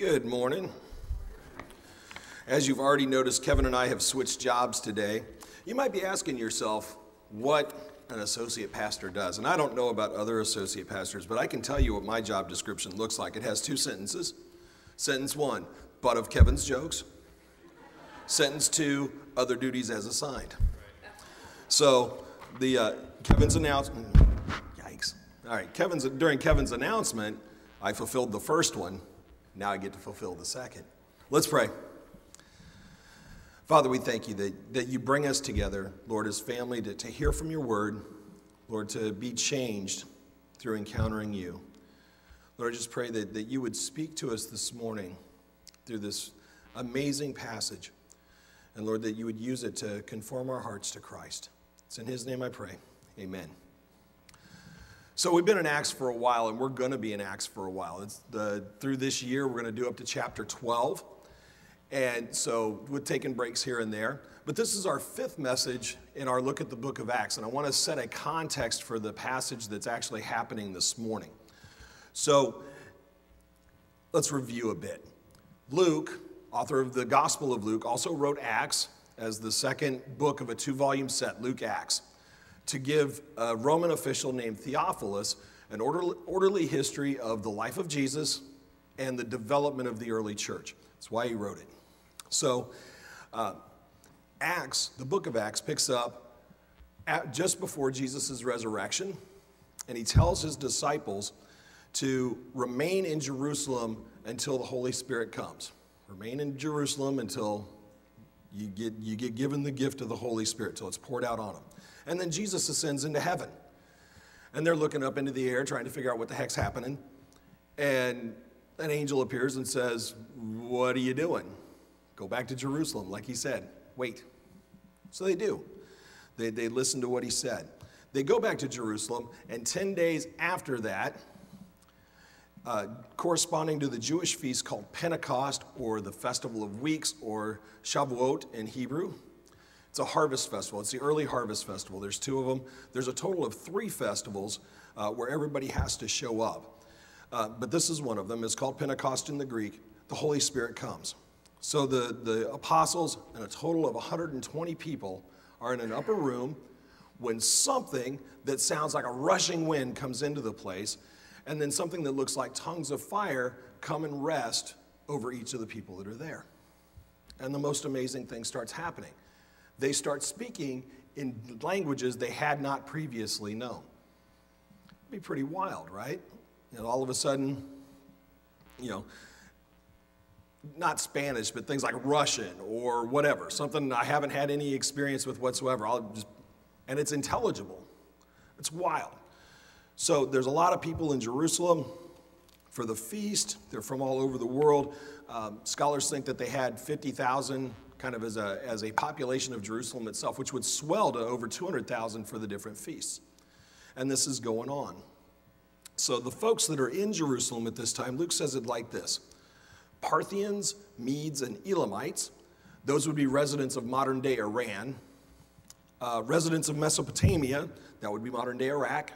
Good morning. As you've already noticed, Kevin and I have switched jobs today. You might be asking yourself what an associate pastor does. And I don't know about other associate pastors, but I can tell you what my job description looks like. It has two sentences. Sentence one, butt of Kevin's jokes. Sentence two, other duties as assigned. So the uh, Kevin's announcement, yikes. All right, Kevin's during Kevin's announcement, I fulfilled the first one. Now I get to fulfill the second. Let's pray. Father, we thank you that, that you bring us together, Lord, as family, to, to hear from your word, Lord, to be changed through encountering you. Lord, I just pray that, that you would speak to us this morning through this amazing passage. And Lord, that you would use it to conform our hearts to Christ. It's in his name I pray. Amen. So we've been in Acts for a while, and we're going to be in Acts for a while. It's the, through this year, we're going to do up to chapter 12. And so we're taking breaks here and there. But this is our fifth message in our look at the book of Acts. And I want to set a context for the passage that's actually happening this morning. So let's review a bit. Luke, author of the Gospel of Luke, also wrote Acts as the second book of a two volume set, Luke Acts to give a Roman official named Theophilus an orderly, orderly history of the life of Jesus and the development of the early church. That's why he wrote it. So, uh, Acts, the book of Acts, picks up at, just before Jesus' resurrection, and he tells his disciples to remain in Jerusalem until the Holy Spirit comes. Remain in Jerusalem until you get, you get given the gift of the Holy Spirit, till it's poured out on them. And then Jesus ascends into heaven. And they're looking up into the air trying to figure out what the heck's happening. And an angel appears and says, What are you doing? Go back to Jerusalem, like he said. Wait. So they do. They, they listen to what he said. They go back to Jerusalem, and 10 days after that, uh, corresponding to the Jewish feast called Pentecost or the Festival of Weeks or Shavuot in Hebrew, it's a harvest festival. It's the early harvest festival. There's two of them. There's a total of three festivals uh, where everybody has to show up. Uh, but this is one of them. It's called Pentecost in the Greek. The Holy Spirit comes. So the, the apostles and a total of 120 people are in an upper room when something that sounds like a rushing wind comes into the place, and then something that looks like tongues of fire come and rest over each of the people that are there. And the most amazing thing starts happening they start speaking in languages they had not previously known. It'd be pretty wild, right? Know, all of a sudden, you know, not Spanish, but things like Russian or whatever, something I haven't had any experience with whatsoever. I'll just, and it's intelligible. It's wild. So there's a lot of people in Jerusalem for the feast. They're from all over the world. Um, scholars think that they had 50,000 kind of as a, as a population of Jerusalem itself, which would swell to over 200,000 for the different feasts. And this is going on. So the folks that are in Jerusalem at this time, Luke says it like this Parthians, Medes, and Elamites, those would be residents of modern day Iran. Uh, residents of Mesopotamia, that would be modern day Iraq.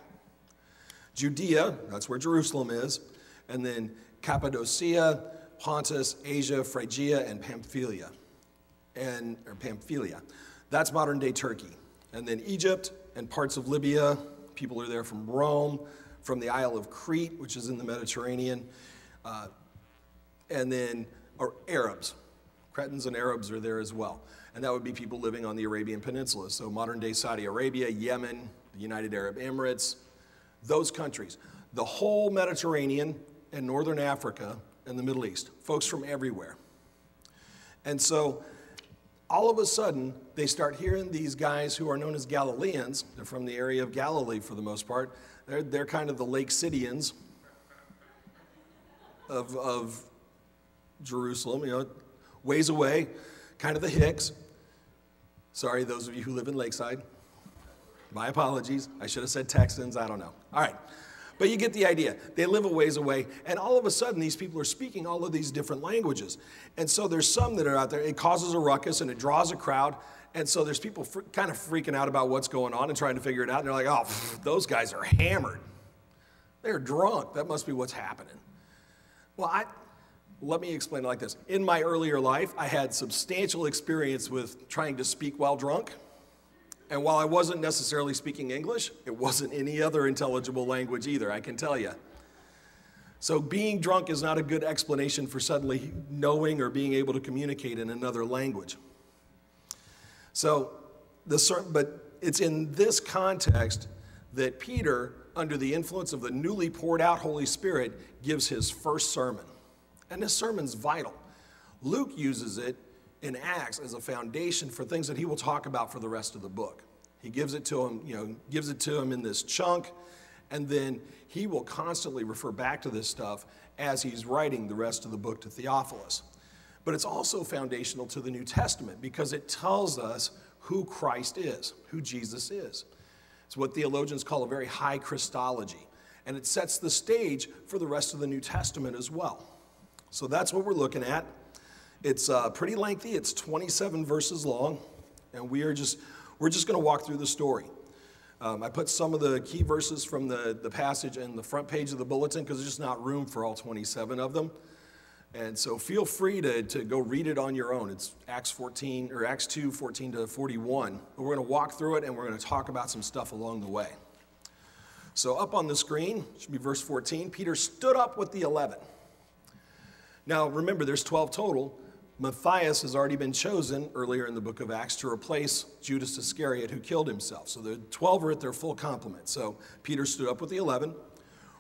Judea, that's where Jerusalem is. And then Cappadocia, Pontus, Asia, Phrygia, and Pamphylia and or Pamphylia. That's modern day Turkey. And then Egypt and parts of Libya. People are there from Rome, from the Isle of Crete, which is in the Mediterranean, Uh, and then or Arabs. Cretans and Arabs are there as well. And that would be people living on the Arabian Peninsula. So modern day Saudi Arabia, Yemen, the United Arab Emirates, those countries. The whole Mediterranean and Northern Africa and the Middle East. Folks from everywhere. And so all of a sudden, they start hearing these guys who are known as Galileans. They're from the area of Galilee for the most part. They're, they're kind of the Lake Cityans of, of Jerusalem, you know, ways away, kind of the Hicks. Sorry, those of you who live in Lakeside. My apologies. I should have said Texans. I don't know. All right. But you get the idea. They live a ways away, and all of a sudden, these people are speaking all of these different languages. And so there's some that are out there. It causes a ruckus and it draws a crowd. And so there's people fr- kind of freaking out about what's going on and trying to figure it out. And they're like, oh, pff, those guys are hammered. They're drunk. That must be what's happening. Well, I, let me explain it like this. In my earlier life, I had substantial experience with trying to speak while drunk. And while I wasn't necessarily speaking English, it wasn't any other intelligible language either, I can tell you. So, being drunk is not a good explanation for suddenly knowing or being able to communicate in another language. So, the, but it's in this context that Peter, under the influence of the newly poured out Holy Spirit, gives his first sermon. And this sermon's vital. Luke uses it in Acts as a foundation for things that he will talk about for the rest of the book. He gives it to him, you know, gives it to him in this chunk, and then he will constantly refer back to this stuff as he's writing the rest of the book to Theophilus. But it's also foundational to the New Testament because it tells us who Christ is, who Jesus is. It's what theologians call a very high Christology, and it sets the stage for the rest of the New Testament as well. So that's what we're looking at. It's uh, pretty lengthy, it's 27 verses long, and we are just, we're just going to walk through the story. Um, I put some of the key verses from the, the passage in the front page of the bulletin because there's just not room for all 27 of them. And so feel free to, to go read it on your own. It's Acts 14 or Acts 2, 14 to 41. But we're going to walk through it and we're going to talk about some stuff along the way. So up on the screen should be verse 14. Peter stood up with the 11. Now remember, there's 12 total, Matthias has already been chosen earlier in the book of Acts to replace Judas Iscariot, who killed himself. So the 12 are at their full complement. So Peter stood up with the 11,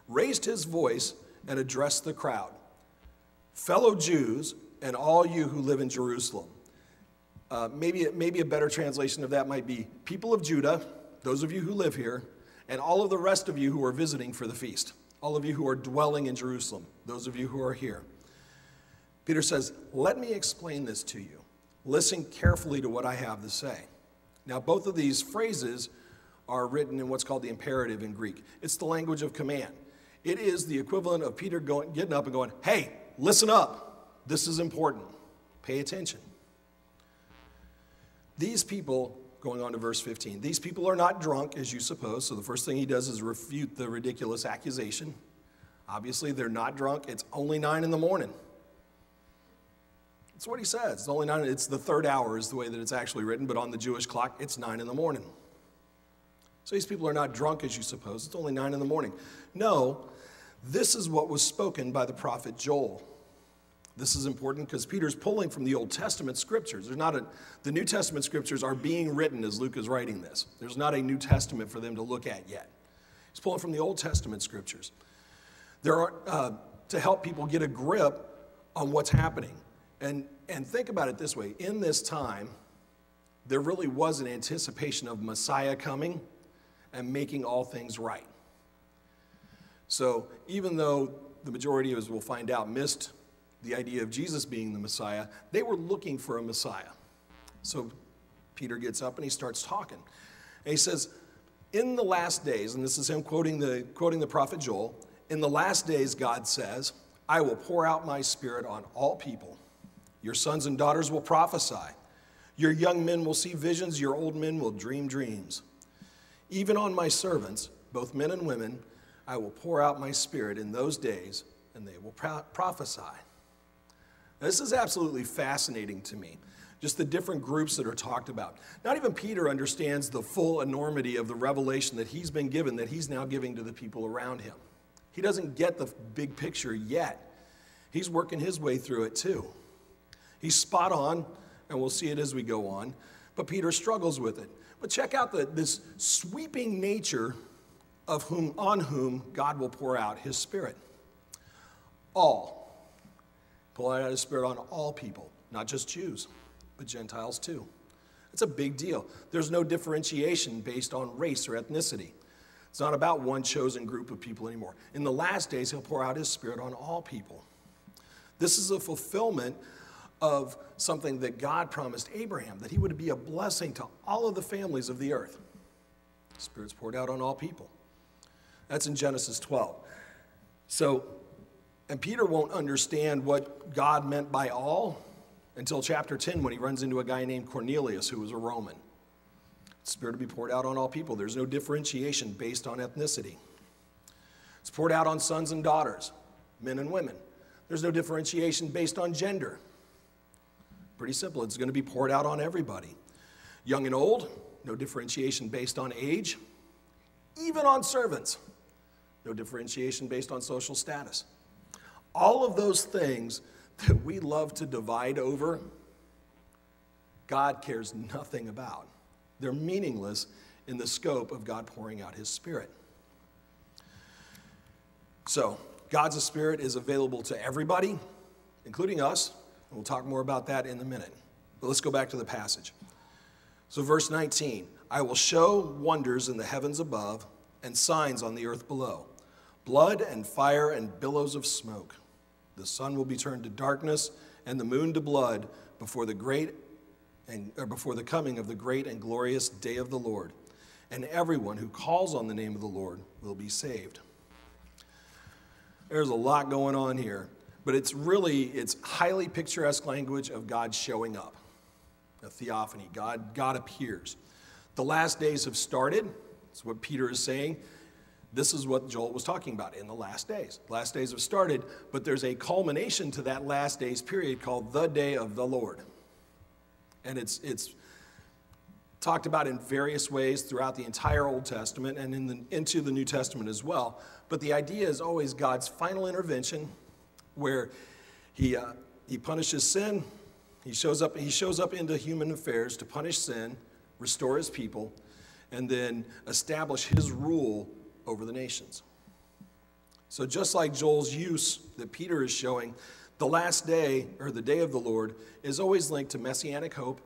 raised his voice, and addressed the crowd Fellow Jews, and all you who live in Jerusalem. Uh, maybe, maybe a better translation of that might be people of Judah, those of you who live here, and all of the rest of you who are visiting for the feast, all of you who are dwelling in Jerusalem, those of you who are here. Peter says, Let me explain this to you. Listen carefully to what I have to say. Now, both of these phrases are written in what's called the imperative in Greek. It's the language of command. It is the equivalent of Peter going, getting up and going, Hey, listen up. This is important. Pay attention. These people, going on to verse 15, these people are not drunk, as you suppose. So the first thing he does is refute the ridiculous accusation. Obviously, they're not drunk. It's only nine in the morning. That's what he says. It's only nine, it's the third hour is the way that it's actually written, but on the Jewish clock, it's nine in the morning. So these people are not drunk as you suppose. It's only nine in the morning. No, this is what was spoken by the prophet Joel. This is important because Peter's pulling from the Old Testament scriptures. There's not a, the New Testament scriptures are being written as Luke is writing this. There's not a New Testament for them to look at yet. He's pulling from the Old Testament scriptures. There are, uh, to help people get a grip on what's happening. And, and think about it this way in this time, there really was an anticipation of Messiah coming and making all things right. So even though the majority of us will find out missed the idea of Jesus being the Messiah, they were looking for a Messiah. So Peter gets up and he starts talking. And he says, In the last days, and this is him quoting the, quoting the prophet Joel, in the last days, God says, I will pour out my spirit on all people. Your sons and daughters will prophesy. Your young men will see visions. Your old men will dream dreams. Even on my servants, both men and women, I will pour out my spirit in those days, and they will pro- prophesy. This is absolutely fascinating to me. Just the different groups that are talked about. Not even Peter understands the full enormity of the revelation that he's been given, that he's now giving to the people around him. He doesn't get the big picture yet. He's working his way through it too. He's spot on, and we'll see it as we go on, but Peter struggles with it. But check out the, this sweeping nature of whom, on whom God will pour out his Spirit. All. Pour out his Spirit on all people, not just Jews, but Gentiles too. It's a big deal. There's no differentiation based on race or ethnicity. It's not about one chosen group of people anymore. In the last days, he'll pour out his Spirit on all people. This is a fulfillment of something that God promised Abraham, that he would be a blessing to all of the families of the earth. Spirit's poured out on all people. That's in Genesis 12. So, and Peter won't understand what God meant by all until chapter 10 when he runs into a guy named Cornelius who was a Roman. Spirit will be poured out on all people. There's no differentiation based on ethnicity. It's poured out on sons and daughters, men and women. There's no differentiation based on gender. Pretty simple. It's going to be poured out on everybody. Young and old, no differentiation based on age, even on servants. No differentiation based on social status. All of those things that we love to divide over, God cares nothing about. They're meaningless in the scope of God pouring out His Spirit. So, God's Spirit is available to everybody, including us. We'll talk more about that in a minute. But let's go back to the passage. So, verse 19 I will show wonders in the heavens above and signs on the earth below blood and fire and billows of smoke. The sun will be turned to darkness and the moon to blood before the great and before the coming of the great and glorious day of the Lord. And everyone who calls on the name of the Lord will be saved. There's a lot going on here, but it's really it's highly picturesque language of God showing up. A theophany. God God appears. The last days have started. That's what Peter is saying. This is what Joel was talking about in the last days. Last days have started, but there's a culmination to that last days period called the day of the Lord. And it's, it's talked about in various ways throughout the entire Old Testament and in the, into the New Testament as well. But the idea is always God's final intervention where he, uh, he punishes sin, he shows, up, he shows up into human affairs to punish sin, restore his people, and then establish his rule over the nations. So, just like Joel's use that Peter is showing, the last day, or the day of the Lord, is always linked to messianic hope,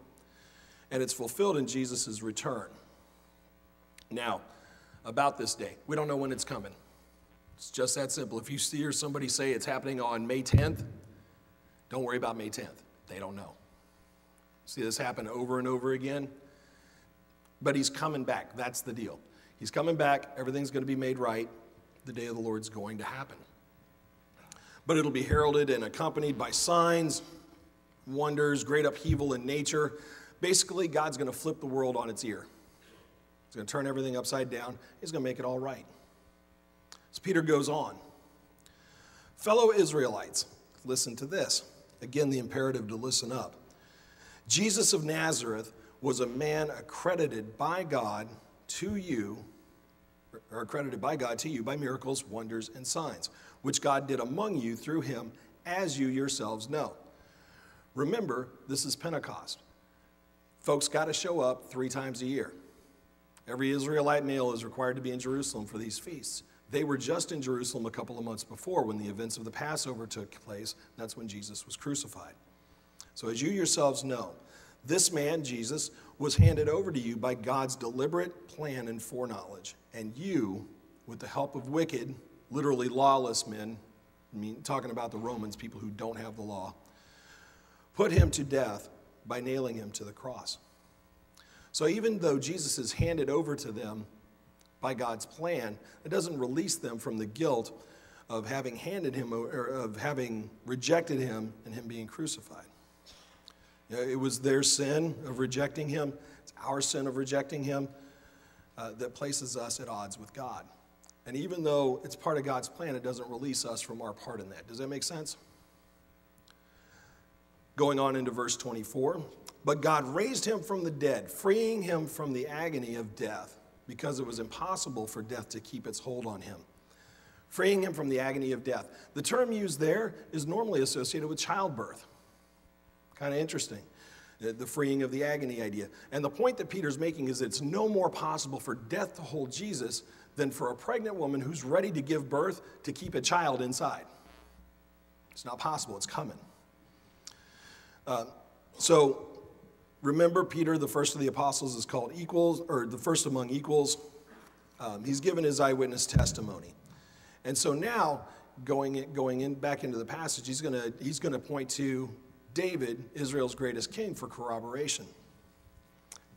and it's fulfilled in Jesus' return. Now, about this day, we don't know when it's coming. It's just that simple. If you see or somebody say it's happening on May 10th, don't worry about May 10th. They don't know. See this happen over and over again? But he's coming back. That's the deal. He's coming back. Everything's going to be made right. The day of the Lord's going to happen. But it'll be heralded and accompanied by signs, wonders, great upheaval in nature. Basically, God's going to flip the world on its ear. He's going to turn everything upside down. He's going to make it all right. So Peter goes on. Fellow Israelites, listen to this. Again, the imperative to listen up. Jesus of Nazareth was a man accredited by God to you, or accredited by God to you by miracles, wonders, and signs, which God did among you through him, as you yourselves know. Remember, this is Pentecost. Folks got to show up three times a year. Every Israelite male is required to be in Jerusalem for these feasts. They were just in Jerusalem a couple of months before when the events of the Passover took place. That's when Jesus was crucified. So, as you yourselves know, this man, Jesus, was handed over to you by God's deliberate plan and foreknowledge. And you, with the help of wicked, literally lawless men, I mean, talking about the Romans, people who don't have the law, put him to death by nailing him to the cross. So even though Jesus is handed over to them by God's plan, it doesn't release them from the guilt of having handed him or of having rejected him and him being crucified. It was their sin of rejecting him, it's our sin of rejecting him uh, that places us at odds with God. And even though it's part of God's plan, it doesn't release us from our part in that. Does that make sense? Going on into verse 24. But God raised him from the dead, freeing him from the agony of death, because it was impossible for death to keep its hold on him. freeing him from the agony of death. The term used there is normally associated with childbirth. Kind of interesting, the freeing of the agony idea. And the point that Peter's making is it's no more possible for death to hold Jesus than for a pregnant woman who's ready to give birth to keep a child inside. It's not possible, it's coming. Uh, so remember, Peter, the first of the apostles, is called equals, or the first among equals. Um, he's given his eyewitness testimony. And so now, going in, going in back into the passage, he's going to he's to point to David, Israel's greatest king, for corroboration.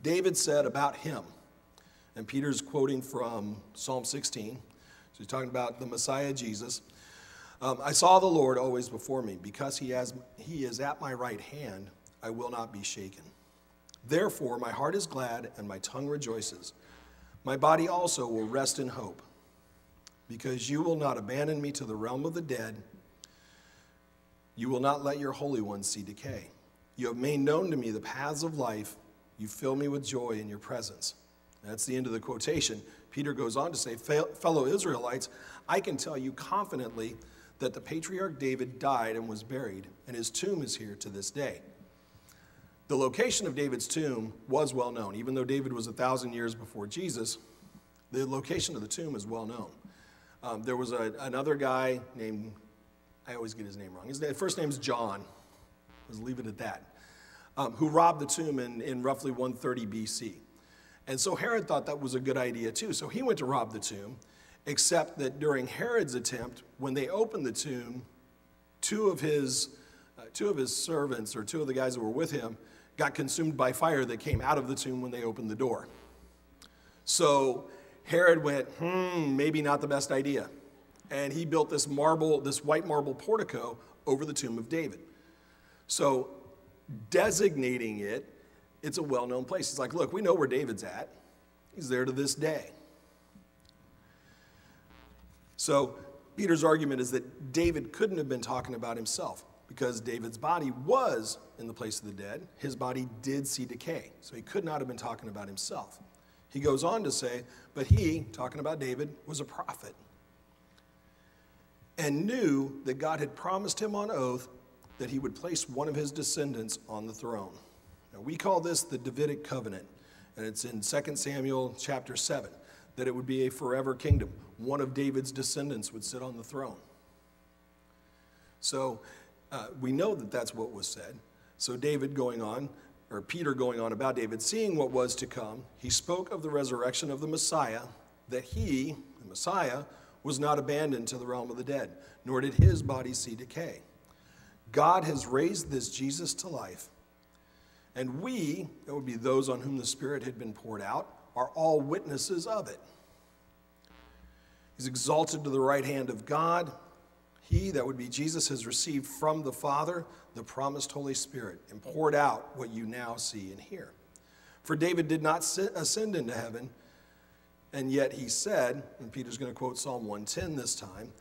David said about him, and Peter's quoting from Psalm 16. So he's talking about the Messiah Jesus. Um, I saw the Lord always before me. Because he, has, he is at my right hand, I will not be shaken. Therefore, my heart is glad and my tongue rejoices. My body also will rest in hope because you will not abandon me to the realm of the dead. You will not let your Holy One see decay. You have made known to me the paths of life. You fill me with joy in your presence. That's the end of the quotation. Peter goes on to say, Fellow Israelites, I can tell you confidently that the patriarch David died and was buried, and his tomb is here to this day. The location of David's tomb was well known. Even though David was a thousand years before Jesus, the location of the tomb is well known. Um, there was a, another guy named, I always get his name wrong. His name, first name's John. Let's leave it at that. Um, who robbed the tomb in, in roughly 130 BC. And so Herod thought that was a good idea too. So he went to rob the tomb, except that during Herod's attempt, when they opened the tomb, two of his, uh, two of his servants or two of the guys that were with him got consumed by fire that came out of the tomb when they opened the door. So Herod went, hmm, maybe not the best idea. And he built this marble, this white marble portico over the tomb of David. So, designating it, it's a well known place. It's like, look, we know where David's at. He's there to this day. So, Peter's argument is that David couldn't have been talking about himself because David's body was in the place of the dead. His body did see decay. So, he could not have been talking about himself. He goes on to say, but he, talking about David, was a prophet and knew that God had promised him on oath that he would place one of his descendants on the throne. Now, we call this the Davidic covenant, and it's in 2 Samuel chapter 7, that it would be a forever kingdom. One of David's descendants would sit on the throne. So uh, we know that that's what was said. So David going on or Peter going on about David, seeing what was to come, he spoke of the resurrection of the Messiah, that he, the Messiah, was not abandoned to the realm of the dead, nor did his body see decay. God has raised this Jesus to life, and we, that would be those on whom the Spirit had been poured out, are all witnesses of it. He's exalted to the right hand of God. He, that would be Jesus, has received from the Father the promised Holy Spirit and poured out what you now see and hear. For David did not ascend into heaven, and yet he said, and Peter's going to quote Psalm 110 this time,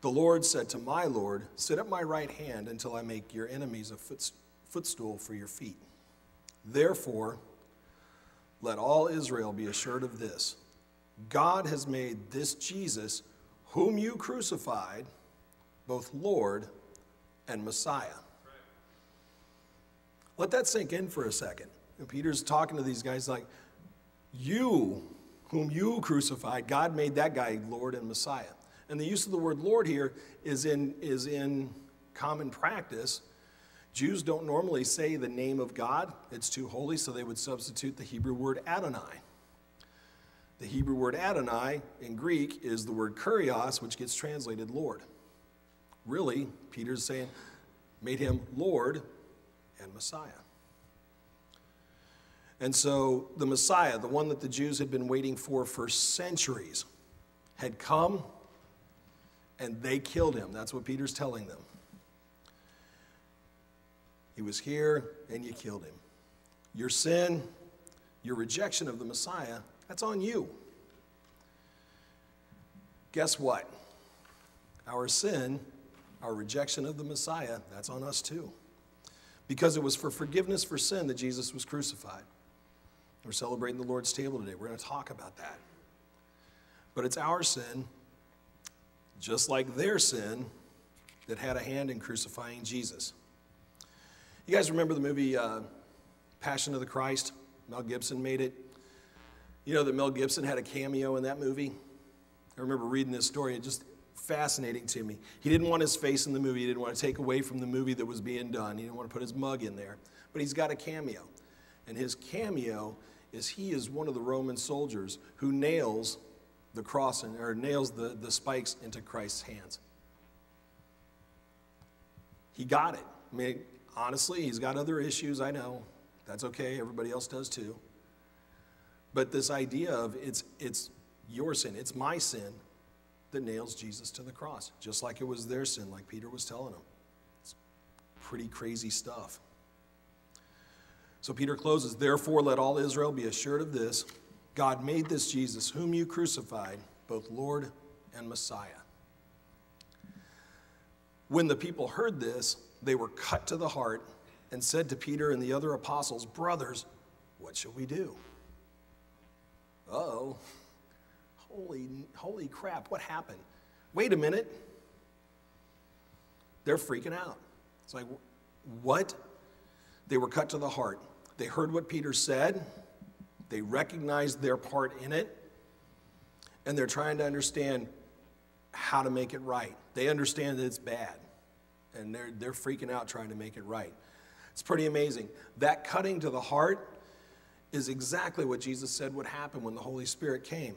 the Lord said to my Lord, Sit at my right hand until I make your enemies a footstool for your feet. Therefore, let all Israel be assured of this God has made this Jesus, whom you crucified, both Lord and Messiah. Let that sink in for a second. And Peter's talking to these guys like, You, whom you crucified, God made that guy Lord and Messiah. And the use of the word Lord here is in, is in common practice. Jews don't normally say the name of God, it's too holy, so they would substitute the Hebrew word Adonai. The Hebrew word Adonai in Greek is the word kurios, which gets translated Lord. Really, Peter's saying, made him Lord and Messiah. And so the Messiah, the one that the Jews had been waiting for for centuries, had come and they killed him. That's what Peter's telling them. He was here and you killed him. Your sin, your rejection of the Messiah, that's on you. Guess what? Our sin, our rejection of the Messiah, that's on us too because it was for forgiveness for sin that Jesus was crucified. We're celebrating the Lord's table today. We're going to talk about that. But it's our sin just like their sin that had a hand in crucifying Jesus. You guys remember the movie uh, Passion of the Christ? Mel Gibson made it. You know that Mel Gibson had a cameo in that movie? I remember reading this story. It just fascinating to me. He didn't want his face in the movie. He didn't want to take away from the movie that was being done. He didn't want to put his mug in there. But he's got a cameo. And his cameo is he is one of the Roman soldiers who nails the cross in, or nails the, the spikes into Christ's hands. He got it. I mean, honestly, he's got other issues, I know. That's okay, everybody else does too. But this idea of it's, it's your sin, it's my sin that nails Jesus to the cross, just like it was their sin, like Peter was telling them. It's pretty crazy stuff. So Peter closes, Therefore, let all Israel be assured of this God made this Jesus, whom you crucified, both Lord and Messiah. When the people heard this, they were cut to the heart and said to Peter and the other apostles, Brothers, what shall we do? oh. Holy, holy crap, what happened? Wait a minute. They're freaking out. It's like, what? They were cut to the heart. They heard what Peter said, they recognized their part in it, and they're trying to understand how to make it right. They understand that it's bad, and they're, they're freaking out trying to make it right. It's pretty amazing. That cutting to the heart is exactly what Jesus said would happen when the Holy Spirit came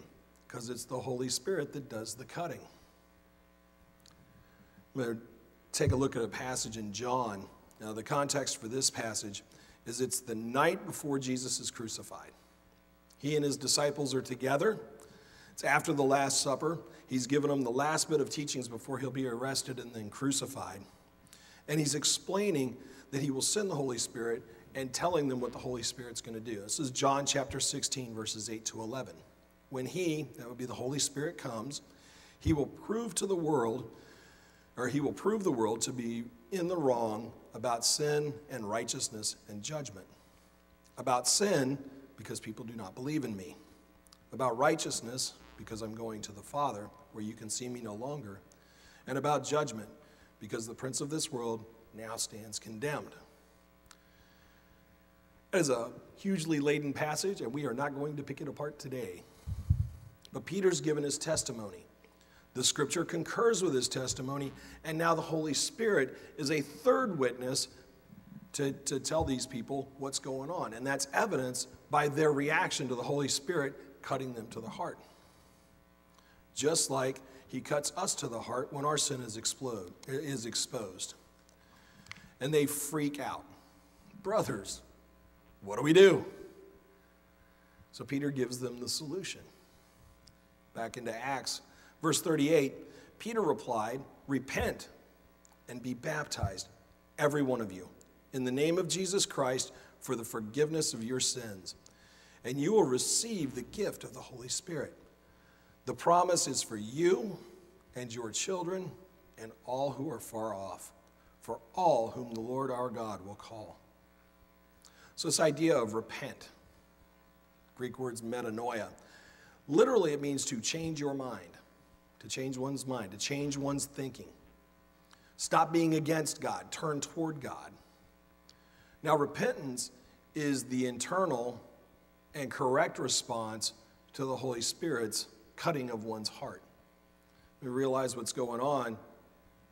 because it's the Holy Spirit that does the cutting. I'm going to take a look at a passage in John. Now, the context for this passage is it's the night before Jesus is crucified. He and his disciples are together. It's after the Last Supper. He's given them the last bit of teachings before he'll be arrested and then crucified. And he's explaining that he will send the Holy Spirit and telling them what the Holy Spirit's going to do. This is John chapter 16, verses 8 to 11 when he, that would be the Holy Spirit, comes, he will prove to the world, or he will prove the world to be in the wrong about sin and righteousness and judgment. About sin, because people do not believe in me. About righteousness, because I'm going to the Father, where you can see me no longer. And about judgment, because the prince of this world now stands condemned. It is a hugely laden passage, and we are not going to pick it apart today. But Peter's given his testimony. The scripture concurs with his testimony, and now the Holy Spirit is a third witness to, to tell these people what's going on. And that's evidence by their reaction to the Holy Spirit cutting them to the heart. Just like he cuts us to the heart when our sin is, explode, is exposed. And they freak out. Brothers, what do we do? So Peter gives them the solution back into Acts. Verse 38 Peter replied, Repent and be baptized, every one of you, in the name of Jesus Christ for the forgiveness of your sins, and you will receive the gift of the Holy Spirit. The promise is for you and your children and all who are far off, for all whom the Lord our God will call. So, this idea of repent, Greek words metanoia, Literally, it means to change your mind, to change one's mind, to change one's thinking. Stop being against God, turn toward God. Now, repentance is the internal and correct response to the Holy Spirit's cutting of one's heart. We realize what's going on.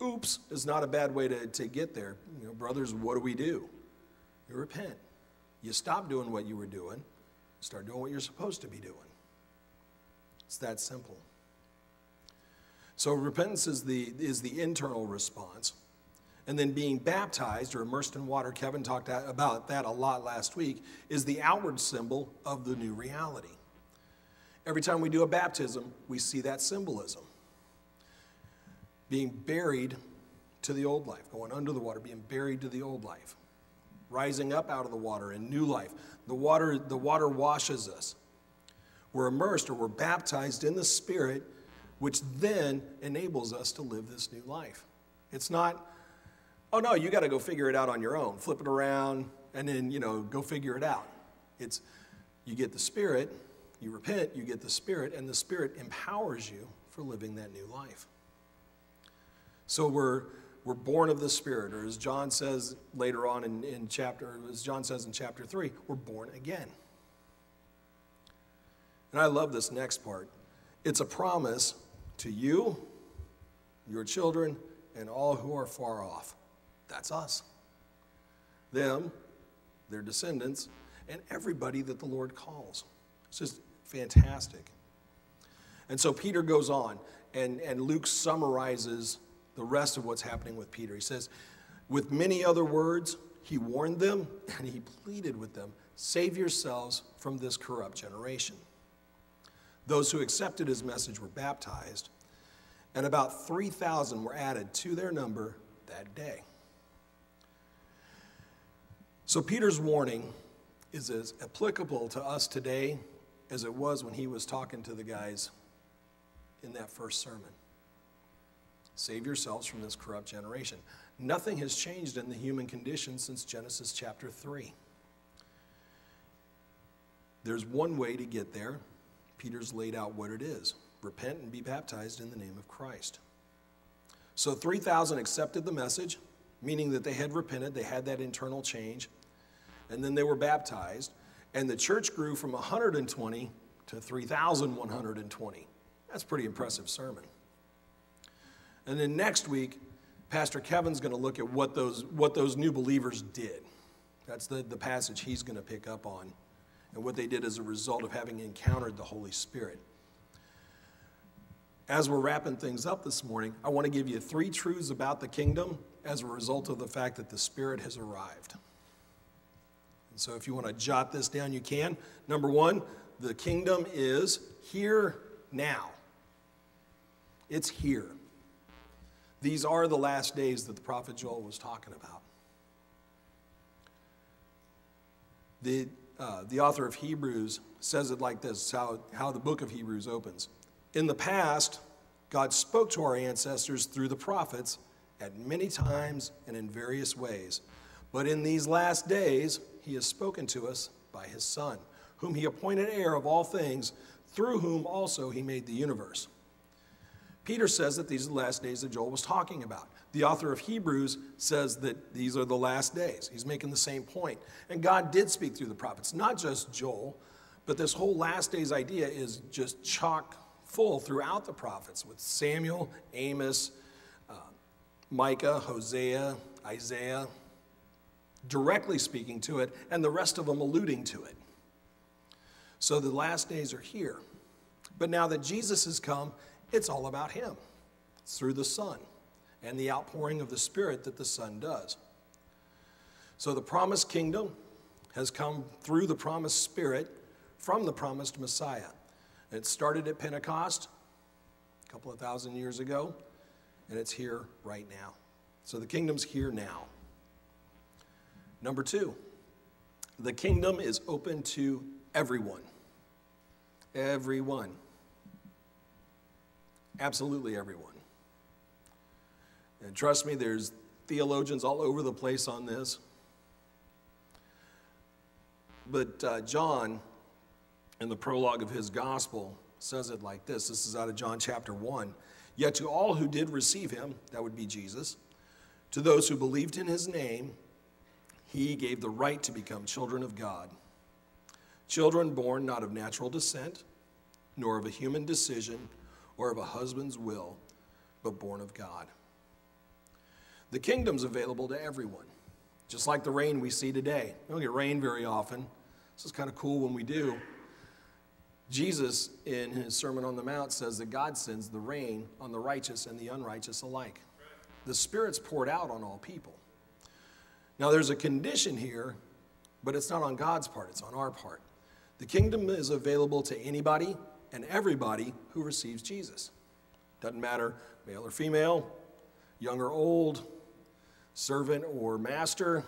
Oops is not a bad way to, to get there. You know, brothers, what do we do? You repent. You stop doing what you were doing, start doing what you're supposed to be doing. It's that simple. So repentance is the, is the internal response. And then being baptized or immersed in water, Kevin talked about that a lot last week, is the outward symbol of the new reality. Every time we do a baptism, we see that symbolism. Being buried to the old life, going under the water, being buried to the old life, rising up out of the water in new life. The water, the water washes us. We're immersed or we're baptized in the Spirit, which then enables us to live this new life. It's not, oh no, you got to go figure it out on your own. Flip it around and then, you know, go figure it out. It's, you get the Spirit, you repent, you get the Spirit, and the Spirit empowers you for living that new life. So we're, we're born of the Spirit, or as John says later on in, in chapter, as John says in chapter 3, we're born again. And I love this next part. It's a promise to you, your children, and all who are far off. That's us. Them, their descendants, and everybody that the Lord calls. It's just fantastic. And so Peter goes on, and, and Luke summarizes the rest of what's happening with Peter. He says, With many other words, he warned them and he pleaded with them save yourselves from this corrupt generation. Those who accepted his message were baptized, and about 3,000 were added to their number that day. So Peter's warning is as applicable to us today as it was when he was talking to the guys in that first sermon. Save yourselves from this corrupt generation. Nothing has changed in the human condition since Genesis chapter 3. There's one way to get there. Peter's laid out what it is repent and be baptized in the name of Christ. So 3,000 accepted the message, meaning that they had repented, they had that internal change, and then they were baptized, and the church grew from 120 to 3,120. That's pretty impressive sermon. And then next week, Pastor Kevin's going to look at what those, what those new believers did. That's the, the passage he's going to pick up on and what they did as a result of having encountered the Holy Spirit. As we're wrapping things up this morning, I want to give you three truths about the kingdom as a result of the fact that the Spirit has arrived. And so if you want to jot this down, you can. Number one, the kingdom is here now. It's here. These are the last days that the prophet Joel was talking about. The, uh, the author of Hebrews says it like this how, how the book of Hebrews opens. In the past, God spoke to our ancestors through the prophets at many times and in various ways. But in these last days, he has spoken to us by his Son, whom he appointed heir of all things, through whom also he made the universe. Peter says that these are the last days that Joel was talking about. The author of Hebrews says that these are the last days. He's making the same point. And God did speak through the prophets, not just Joel, but this whole last days idea is just chock full throughout the prophets with Samuel, Amos, uh, Micah, Hosea, Isaiah, directly speaking to it, and the rest of them alluding to it. So the last days are here. But now that Jesus has come, it's all about Him. It's through the Son and the outpouring of the Spirit that the Son does. So the promised kingdom has come through the promised Spirit from the promised Messiah. It started at Pentecost a couple of thousand years ago, and it's here right now. So the kingdom's here now. Number two, the kingdom is open to everyone. Everyone. Absolutely everyone. And trust me, there's theologians all over the place on this. But uh, John, in the prologue of his gospel, says it like this. This is out of John chapter 1. Yet to all who did receive him, that would be Jesus, to those who believed in his name, he gave the right to become children of God. Children born not of natural descent, nor of a human decision, or of a husband's will, but born of God. The kingdom's available to everyone, just like the rain we see today. We don't get rain very often. This is kind of cool when we do. Jesus, in his Sermon on the Mount, says that God sends the rain on the righteous and the unrighteous alike. The Spirit's poured out on all people. Now, there's a condition here, but it's not on God's part, it's on our part. The kingdom is available to anybody and everybody who receives Jesus. Doesn't matter male or female, young or old, servant or master,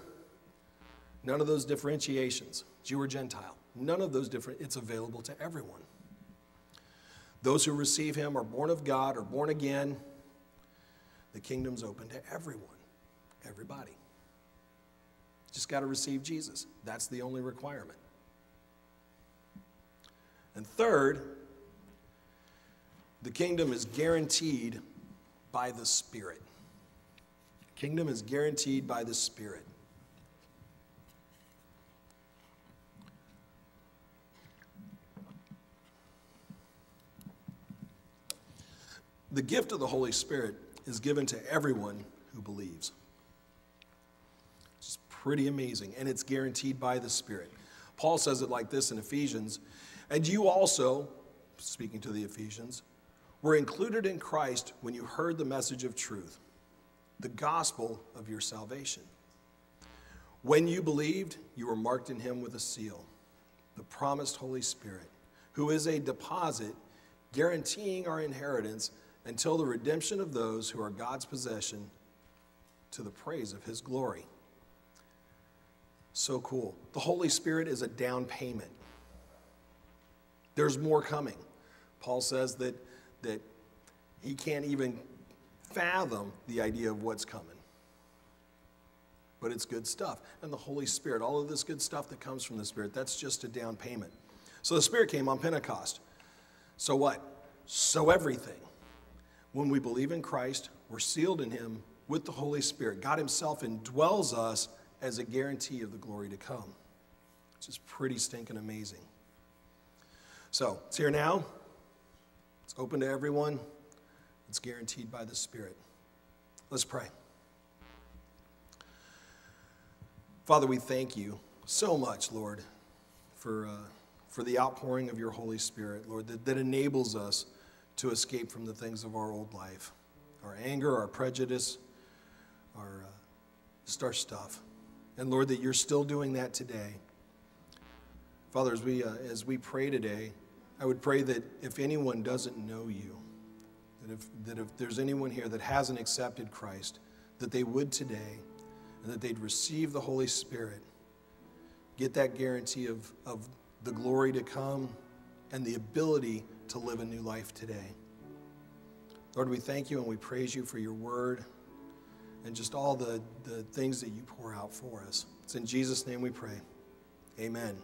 none of those differentiations, Jew or Gentile, none of those different, it's available to everyone. Those who receive him are born of God or born again. The kingdom's open to everyone, everybody. Just got to receive Jesus. That's the only requirement. And third, the kingdom is guaranteed by the Spirit. Kingdom is guaranteed by the Spirit. The gift of the Holy Spirit is given to everyone who believes. It's pretty amazing, and it's guaranteed by the Spirit. Paul says it like this in Ephesians And you also, speaking to the Ephesians, were included in Christ when you heard the message of truth, the gospel of your salvation. When you believed, you were marked in him with a seal, the promised Holy Spirit, who is a deposit guaranteeing our inheritance until the redemption of those who are God's possession to the praise of his glory. So cool. The Holy Spirit is a down payment. There's more coming. Paul says that, that he can't even fathom the idea of what's coming. But it's good stuff. And the Holy Spirit, all of this good stuff that comes from the Spirit, that's just a down payment. So the Spirit came on Pentecost. So what? So everything. When we believe in Christ, we're sealed in Him with the Holy Spirit. God Himself indwells us as a guarantee of the glory to come, which is pretty stinking amazing. So it's here now, it's open to everyone, it's guaranteed by the Spirit. Let's pray. Father, we thank you so much, Lord, for, uh, for the outpouring of your Holy Spirit, Lord, that, that enables us to escape from the things of our old life our anger, our prejudice, our, uh, just our stuff. And Lord, that you're still doing that today. Father, as we, uh, as we pray today, I would pray that if anyone doesn't know you, that if, that if there's anyone here that hasn't accepted Christ, that they would today, and that they'd receive the Holy Spirit, get that guarantee of, of the glory to come and the ability to live a new life today. Lord, we thank you and we praise you for your word and just all the, the things that you pour out for us. It's in Jesus' name we pray. Amen.